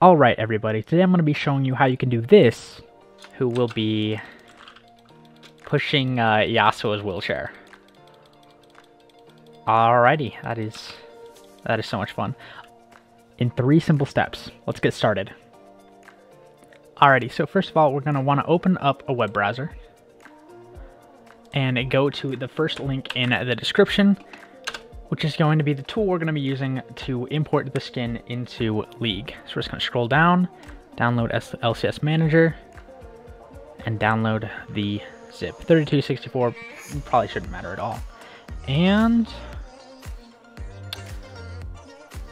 Alright everybody, today I'm going to be showing you how you can do this, who will be pushing uh, Yasuo's wheelchair. Alrighty, that is, that is so much fun. In three simple steps, let's get started. Alrighty, so first of all, we're going to want to open up a web browser and go to the first link in the description which is going to be the tool we're going to be using to import the skin into League. So we're just going to scroll down, download LCS Manager, and download the zip. 3264 probably shouldn't matter at all. And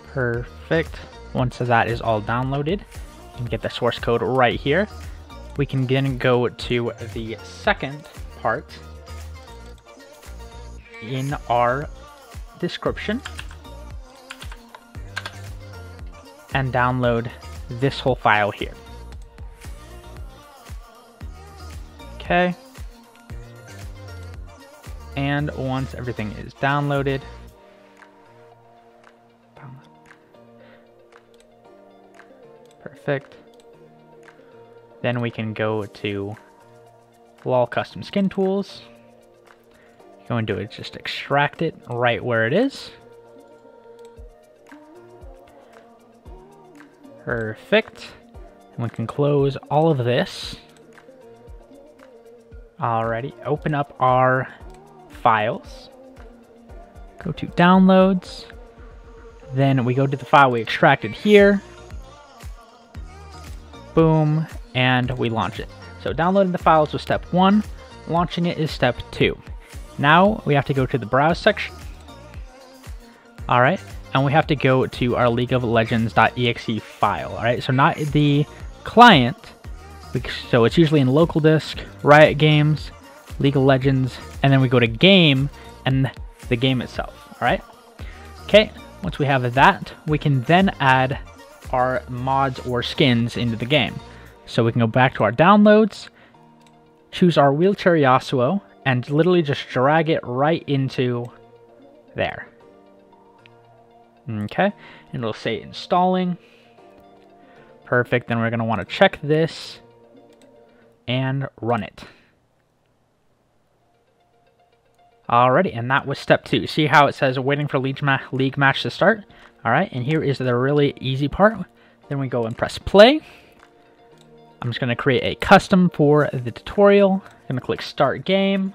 perfect. Once that is all downloaded, you can get the source code right here. We can then go to the second part in our description and download this whole file here. Okay. And once everything is downloaded, perfect. Then we can go to LOL Custom Skin Tools going to do is just extract it right where it is. Perfect. And we can close all of this. Alrighty, open up our files. Go to downloads. Then we go to the file we extracted here. Boom, and we launch it. So downloading the files was step one, launching it is step two. Now we have to go to the browse section. All right, and we have to go to our League of Legends.exe file. All right, so not the client, so it's usually in local disk, Riot Games, League of Legends, and then we go to game and the game itself. All right. Okay. Once we have that, we can then add our mods or skins into the game. So we can go back to our downloads, choose our wheelchair Yasuo, and literally just drag it right into there. Okay, and it'll say installing. Perfect, then we're want to check this and run it. Alrighty, and that was step two. See how it says waiting for league, ma league match to start? Alright, and here is the really easy part. Then we go and press play. I'm just going to create a custom for the tutorial. I'm going to click start game.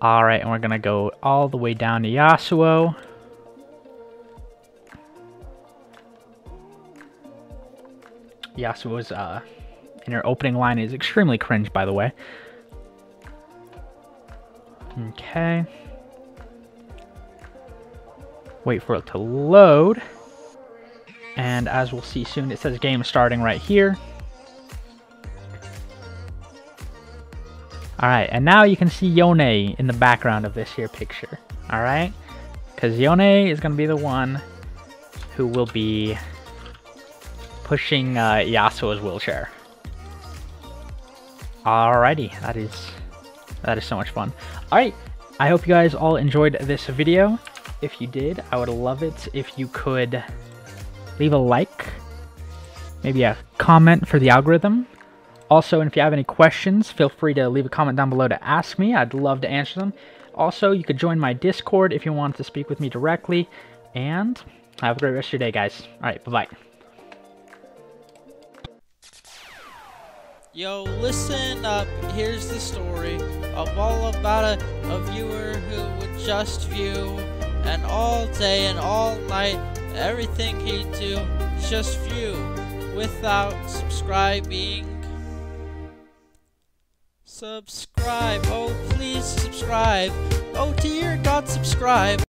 Alright, and we're going to go all the way down to Yasuo. Yasuo's uh, inner opening line is extremely cringe, by the way. Okay. Wait for it to load. And as we'll see soon, it says game starting right here. Alright, and now you can see Yone in the background of this here picture. Alright? Because Yone is going to be the one who will be pushing uh, Yasuo's wheelchair. Alrighty, that is that is so much fun. Alright, I hope you guys all enjoyed this video. If you did, I would love it if you could leave a like, maybe a comment for the algorithm. Also, if you have any questions, feel free to leave a comment down below to ask me. I'd love to answer them. Also, you could join my Discord if you want to speak with me directly. And have a great rest of your day, guys. All right, bye-bye. Yo, listen up. Here's the story of all about a, a viewer who would just view, and all day and all night, everything he'd do, just view, without subscribing. Subscribe, oh please subscribe. Oh dear God, subscribe.